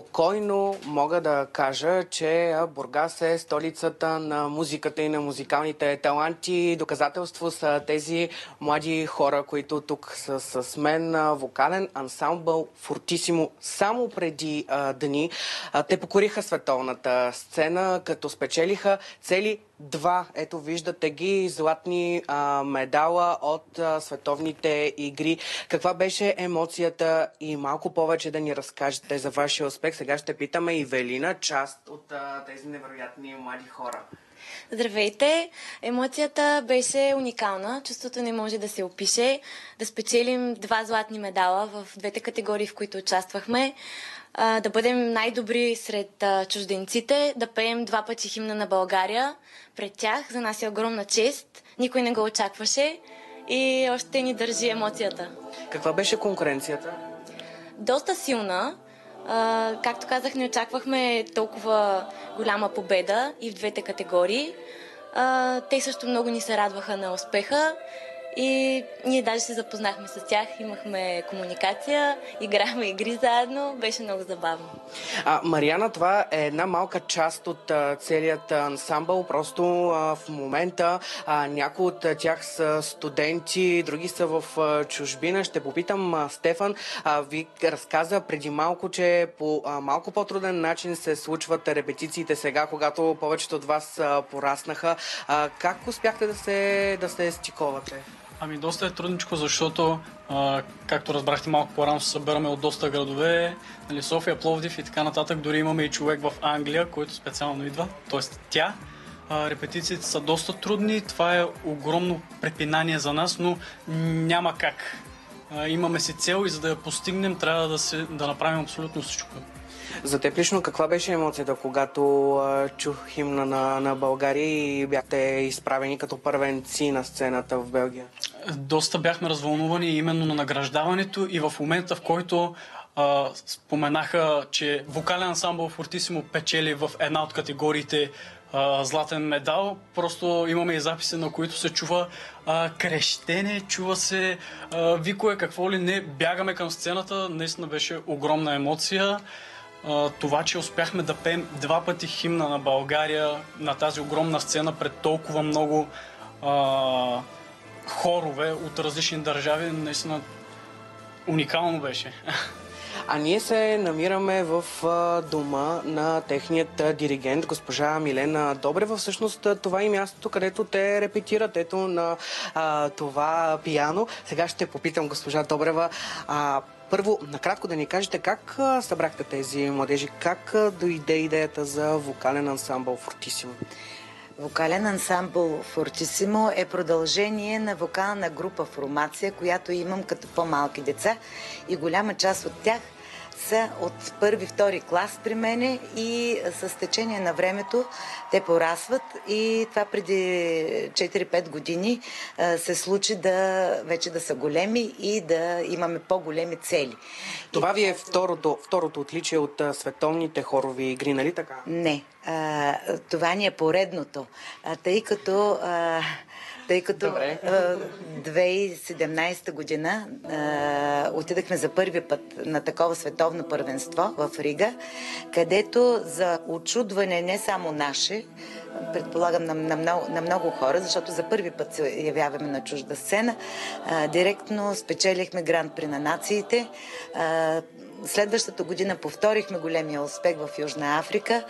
Спокойно мога да кажа, че Бургас е столицата на музиката и на музикалните таланти. Доказателство са тези млади хора, които тук са с мен. Вокален ансамбъл Фортисимо. Само преди дни те покориха световната сцена, като спечелиха цели два, ето виждате ги, златни а, медала от а, световните игри. Каква беше емоцията и малко повече да ни разкажете за вашия успех? Сега ще питаме и Велина, част от а, тези невероятни млади хора. Здравейте! Емоцията беше уникална. Чувството не може да се опише. Да спечелим два златни медала в двете категории, в които участвахме да бъдем най-добри сред чужденците, да пеем два пъти химна на България пред тях. За нас е огромна чест. Никой не го очакваше и още ни държи емоцията. Каква беше конкуренцията? Доста силна. както казах, не очаквахме толкова голяма победа и в двете категории. те също много ни се радваха на успеха и ние даже се запознахме с тях, имахме комуникация, [laughs] играхме игри заедно, беше много забавно. А, Мариана, това е една малка част от а, целият ансамбъл. Просто а, в момента а, някои от тях са студенти, други са в а, чужбина. Ще попитам а, Стефан. А, ви разказа преди малко, че по а, малко по-труден начин се случват репетициите сега, когато повечето от вас а, пораснаха. А, как успяхте да се, да се стиковате? Ами доста е трудничко, защото, а, както разбрахте малко по-рано, се събираме от доста градове, нали, София, Пловдив и така нататък. Дори имаме и човек в Англия, който специално идва, т.е. тя. А, репетициите са доста трудни, това е огромно препинание за нас, но няма как. А, имаме си цел и за да я постигнем, трябва да, се, да направим абсолютно всичко. За теб лично каква беше емоцията, когато чух химна на, на България и бяхте изправени като първенци на сцената в Белгия? Доста бяхме развълнувани именно на награждаването и в момента, в който а, споменаха, че вокален ансамбъл Фортисимо печели в една от категориите а, златен медал. Просто имаме и записи, на които се чува а, крещене, чува се а, викове, какво ли не. Бягаме към сцената. Наистина беше огромна емоция това, че успяхме да пеем два пъти химна на България на тази огромна сцена пред толкова много а, хорове от различни държави, наистина уникално беше. А ние се намираме в дома на техният диригент, госпожа Милена Добрева. Всъщност това е мястото, където те репетират ето на а, това пияно. Сега ще попитам госпожа Добрева. А, първо, накратко да ни кажете как събрахте тези младежи, как дойде идеята за вокален ансамбъл Фортисимо? Вокален ансамбъл Фортисимо е продължение на вокална група Формация, която имам като по-малки деца и голяма част от тях са от първи, втори клас при мене и с течение на времето те порасват и това преди 4-5 години се случи да вече да са големи и да имаме по-големи цели. Това ви е второто, второто отличие от световните хорови игри, нали така? Не. А, това ни е поредното. А, тъй като а, тъй като Добре. 2017 година а, отидахме за първи път на такова световно първенство в Рига, където за очудване не само наше, предполагам на, на, много, на много хора, защото за първи път се явяваме на чужда сцена. А, директно спечелихме гранд при на нациите. А, следващата година повторихме големия успех в Южна Африка,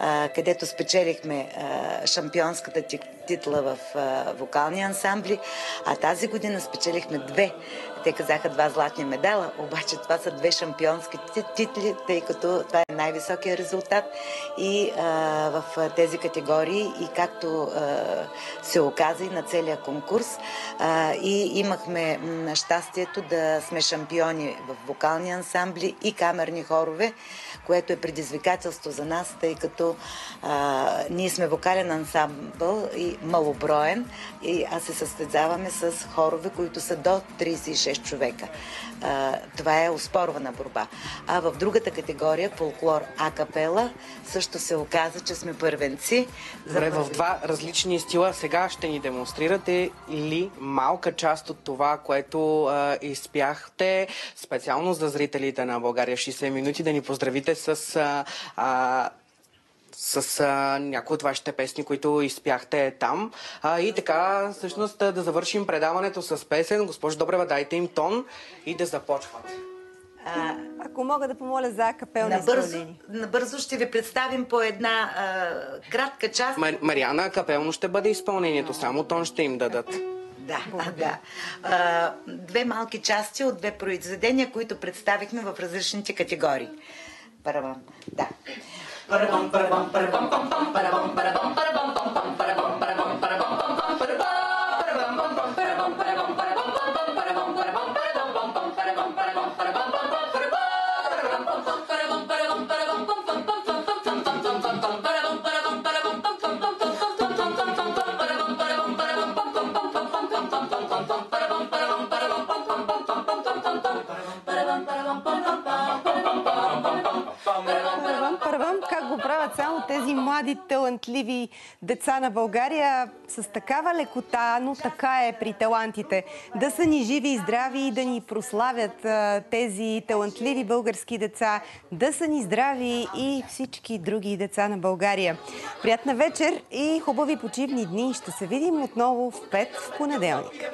а, където спечелихме а, шампионската титла в а, вокални ансамбли, а тази година спечелихме две те казаха два златни медала, обаче това са две шампионски титли, тъй като това е най-високия резултат. И а, в тези категории и както а, се оказа и на целия конкурс а, и имахме щастието да сме шампиони в вокални ансамбли и камерни хорове, което е предизвикателство за нас, тъй като а, ние сме вокален ансамбъл и малоброен, и, а се състезаваме с хорове, които са до 36 човека. А, това е успорвана борба. А в другата категория, фолклор акапела, също се оказа, че сме първенци. Добре, в два различни стила сега ще ни демонстрирате ли малка част от това, което а, изпяхте специално за зрителите на България 60 минути, да ни поздравите с а, а, с а, някои от вашите песни, които изпяхте там. А, и така, всъщност, да завършим предаването с песен. Госпожо Добрева, дайте им тон и да започват. А, ако мога да помоля за капелни набързо, набързо ще ви представим по една а, кратка част. Мар, Мариана, капелно ще бъде изпълнението, само тон ще им дадат. Да, да. А, две малки части от две произведения, които представихме в различните категории. Първо, да. Para bum para bum para bum bum bum para bum para bum para bum bum bum para bum para bum тези млади, талантливи деца на България с такава лекота, но така е при талантите. Да са ни живи и здрави и да ни прославят тези талантливи български деца, да са ни здрави и всички други деца на България. Приятна вечер и хубави почивни дни. Ще се видим отново в 5 в понеделник.